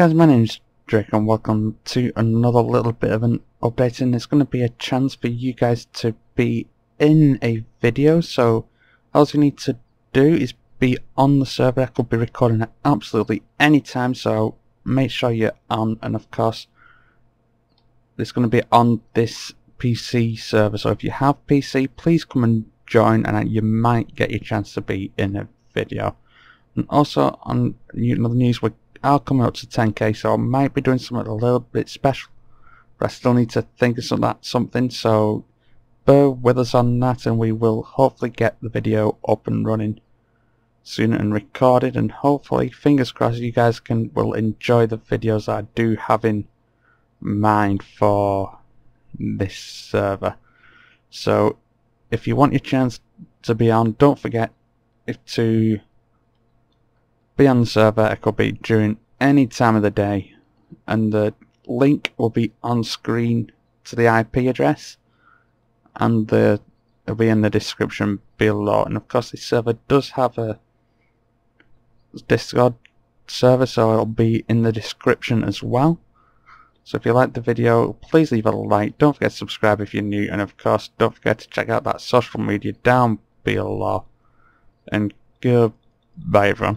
guys, my name's Drake and welcome to another little bit of an update and it's going to be a chance for you guys to be in a video so all you need to do is be on the server. I could be recording at absolutely any time so make sure you're on and of course it's going to be on this PC server so if you have PC please come and join and you might get your chance to be in a video. And also on another news we are come up to 10k so I might be doing something a little bit special. But I still need to think of some, that something so bear with us on that and we will hopefully get the video up and running soon and recorded and hopefully fingers crossed you guys can will enjoy the videos I do have in mind for this server. So if you want your chance to be on don't forget if to be on the server it could be during any time of the day and the link will be on screen to the IP address and the it'll be in the description below. And of course this server does have a discord server so it'll be in the description as well. So if you like the video please leave a like. Don't forget to subscribe if you're new. And of course don't forget to check out that social media down below. And goodbye everyone